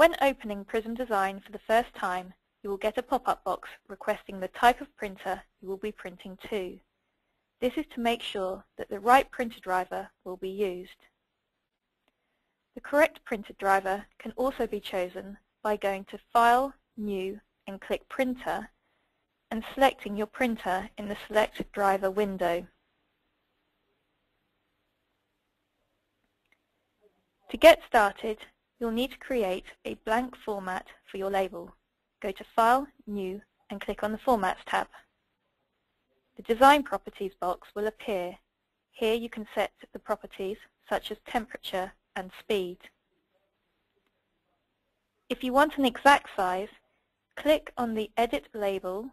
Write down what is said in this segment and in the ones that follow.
When opening PRISYM Design for the first time, you will get a pop-up box requesting the type of printer you will be printing to. This is to make sure that the right printer driver will be used. The correct printer driver can also be chosen by going to File, New and click Printer and selecting your printer in the Select Driver window. To get started, you'll need to create a blank format for your label. Go to File, New, and click on the Formats tab. The Design Properties box will appear. Here you can set the properties such as temperature and speed. If you want an exact size, click on the Edit label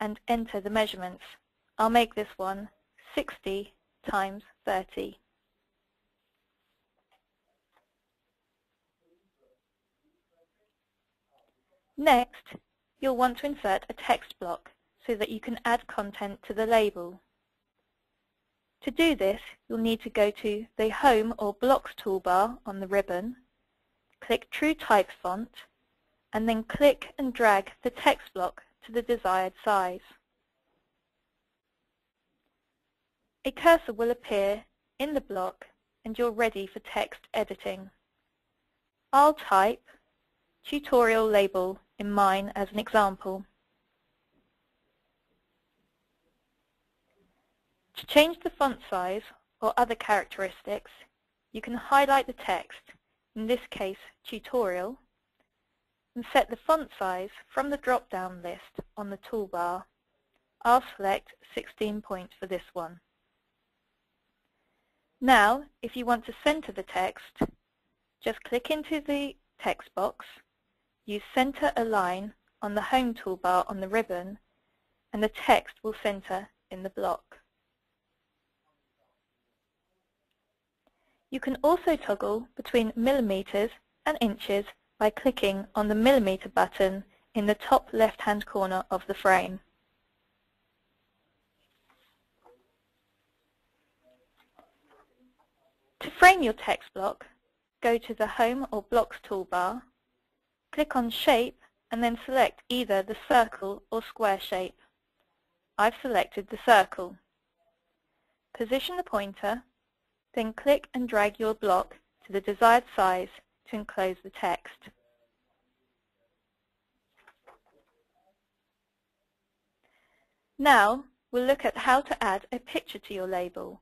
and enter the measurements. I'll make this one 60 times 30. Next, you'll want to insert a text block so that you can add content to the label. To do this, you'll need to go to the Home or Blocks toolbar on the ribbon, click True Type Font, and then click and drag the text block to the desired size. A cursor will appear in the block and you're ready for text editing. I'll type tutorial label in mine as an example. To change the font size or other characteristics, you can highlight the text, in this case tutorial, and set the font size from the drop-down list on the toolbar. I'll select 16 point for this one. Now, if you want to center the text, just click into the text box Use Center Align on the Home toolbar on the ribbon and the text will center in the block. You can also toggle between millimeters and inches by clicking on the millimeter button in the top left-hand corner of the frame. To frame your text block, go to the Home or Blocks toolbar Click on Shape and then select either the circle or square shape. I've selected the circle. Position the pointer, then click and drag your block to the desired size to enclose the text. Now, we'll look at how to add a picture to your label.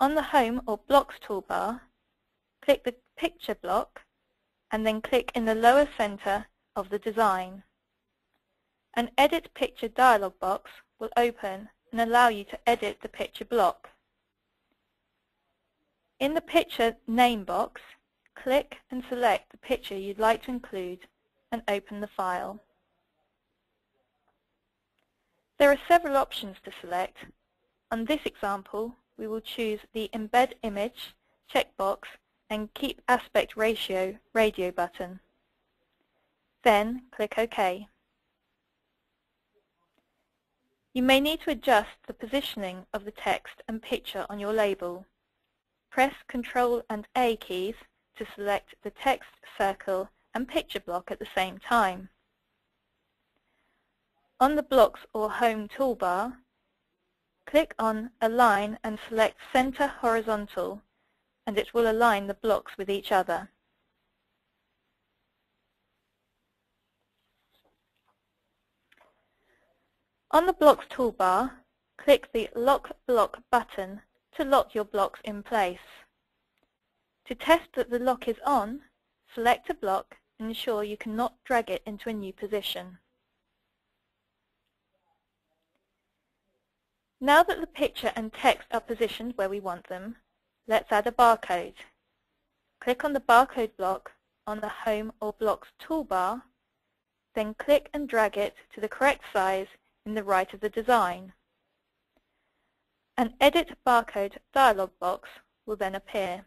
On the Home or Blocks toolbar, click the Picture block and then click in the lower center of the design. An Edit Picture dialog box will open and allow you to edit the picture block. In the picture name box, click and select the picture you'd like to include and open the file. There are several options to select. On this example, we will choose the Embed Image checkbox and Keep Aspect Ratio radio button. Then click OK. You may need to adjust the positioning of the text and picture on your label. Press Ctrl and A keys to select the text, circle and picture block at the same time. On the Blocks or Home toolbar, click on Align and select Center Horizontal and it will align the blocks with each other. On the Blocks toolbar, click the Lock Block button to lock your blocks in place. To test that the lock is on, select a block and ensure you cannot drag it into a new position. Now that the picture and text are positioned where we want them, Let's add a barcode. Click on the barcode block on the Home or Blocks toolbar, then click and drag it to the correct size in the right of the design. An Edit Barcode dialog box will then appear.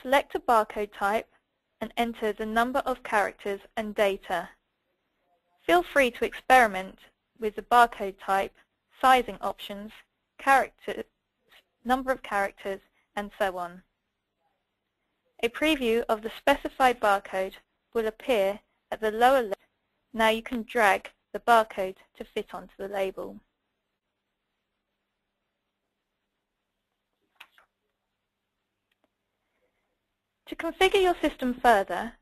Select a barcode type and enter the number of characters and data. Feel free to experiment with the barcode type, sizing options, character number of characters, and so on. A preview of the specified barcode will appear at the lower left. Now you can drag the barcode to fit onto the label. To configure your system further,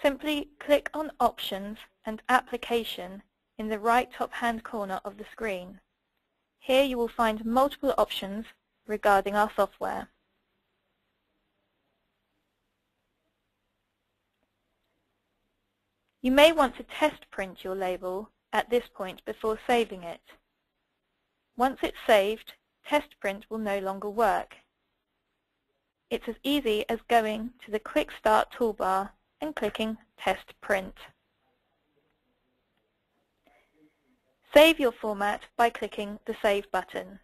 simply click on Options and Application in the right top hand corner of the screen. Here you will find multiple options regarding our software. You may want to test print your label at this point before saving it. Once it's saved, test print will no longer work. It's as easy as going to the Quick Start toolbar and clicking Test Print. Save your format by clicking the Save button.